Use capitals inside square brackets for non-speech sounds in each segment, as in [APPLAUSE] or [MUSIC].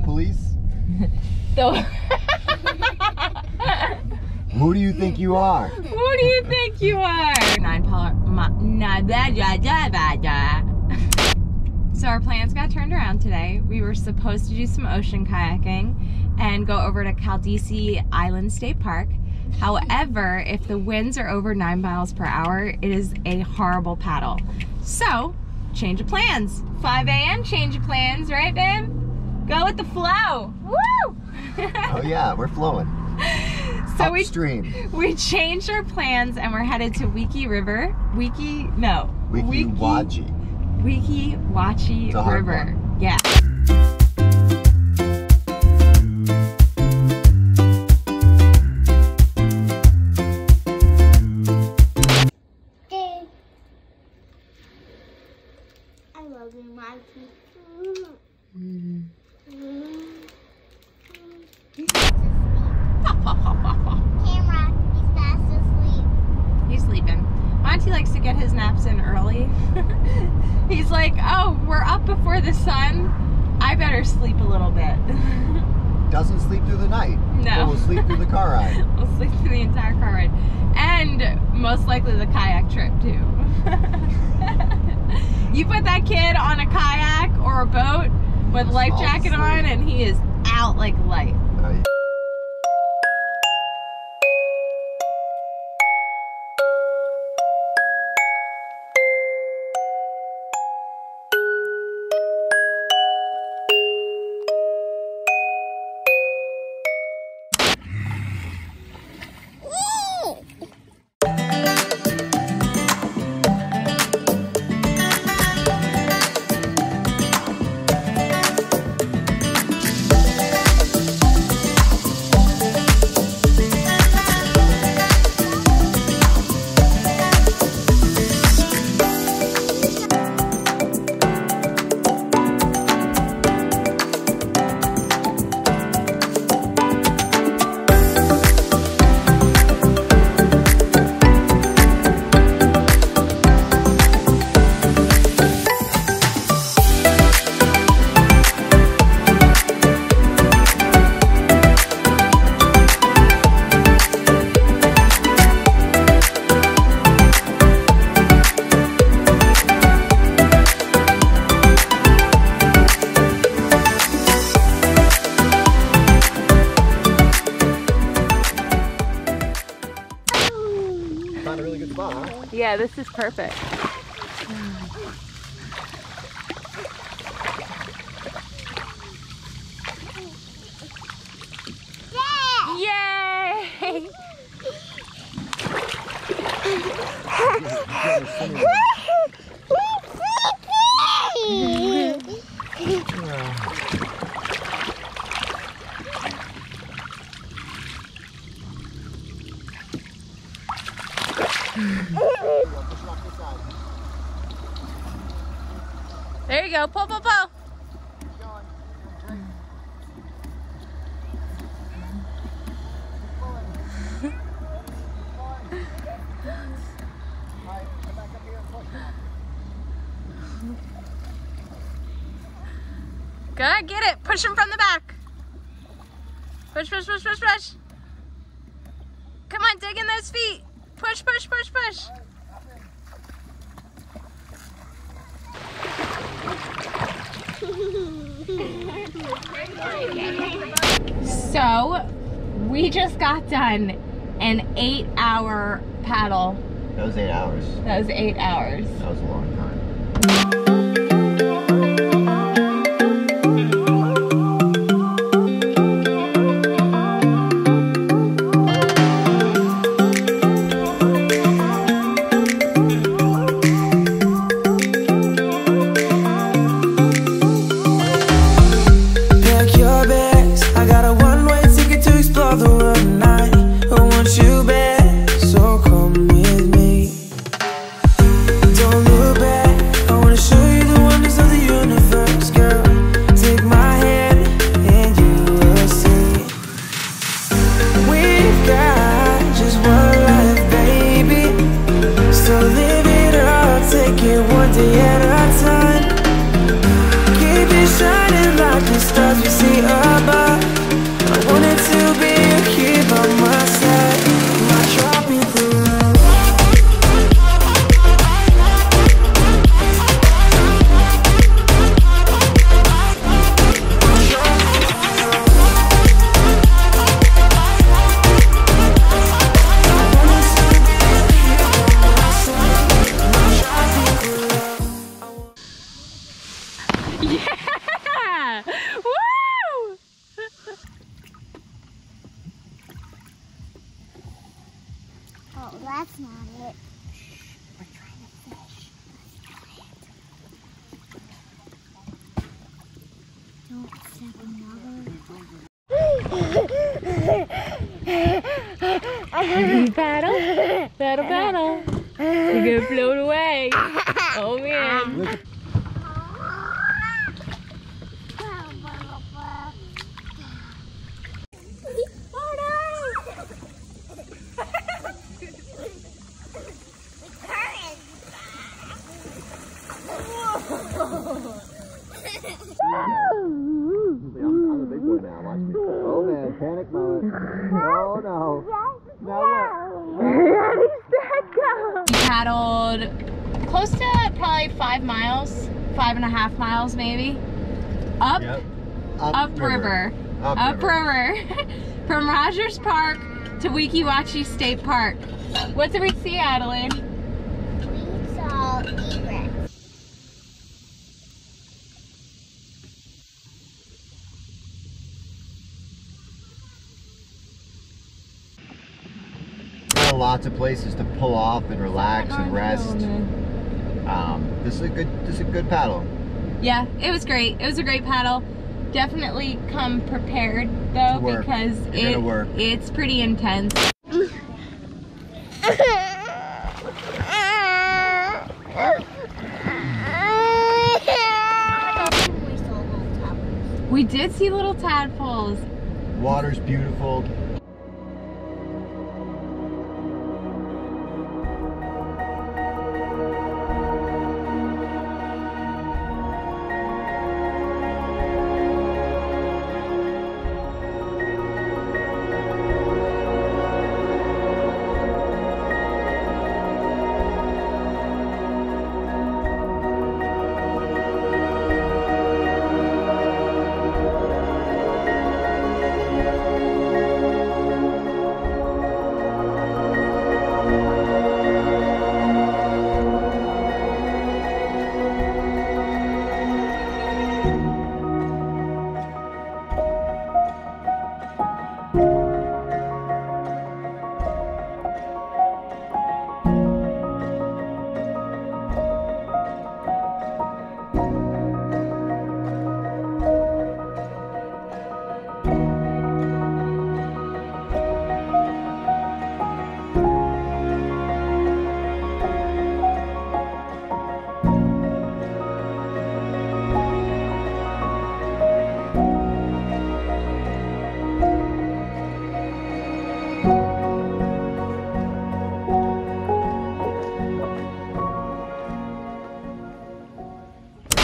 Who police? [LAUGHS] So, [LAUGHS] Who do you think you are? who do you think you are? So our plans got turned around today. We were supposed to do some ocean kayaking and go over to Caladesi Island State Park. However, if the winds are over nine miles per hour, it is a horrible paddle. So, change of plans. 5 a.m. change of plans, right, babe? Go with the flow. Woo! [LAUGHS] Oh yeah, we're flowing. so we Upstream. we changed our plans and we're headed to Wiki River. Wiki no. Wiki Waji. Weeki Wachee It's a River. Yeah. I love you, Mikey. Naps in early. [LAUGHS] He's like, oh, we're up before the sun. I better sleep a little bit. [LAUGHS] Doesn't sleep through the night. No. Will sleep through the car [LAUGHS] ride. we'll sleep through the entire car ride. And most likely the kayak trip too. you put that kid on a kayak or a boat with a life jacket on and he is out like light. Yeah, this is perfect. Yay! [LAUGHS] Pull, pull, pull. Good, get it. Push him from the back. Push, push, push, push, push. Come on, dig in those feet. Push, push, push, push. So, we just got done an eight hour paddle. That was eight hours. That was eight hours. That was a long time. Paddle, paddle, paddle. You're gonna float away. Oh man. Paddled close to probably five miles, five and a half miles maybe. Up, what? Yep. upriver, Up upriver, [LAUGHS] from Rogers Park to Weeki Wachee State Park. What did we see, Adeline? We saw T-Rex. There are lots of places to pull off and relax and rest. Um, this is a good. This is a good paddle. Yeah, it was great. It was a great paddle. Definitely come prepared though To work. because it, work. it's pretty intense. we saw little towers. We did see little tadpoles. Water's beautiful.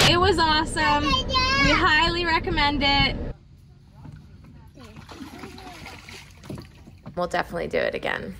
It was awesome. We highly recommend it. We'll definitely do it again.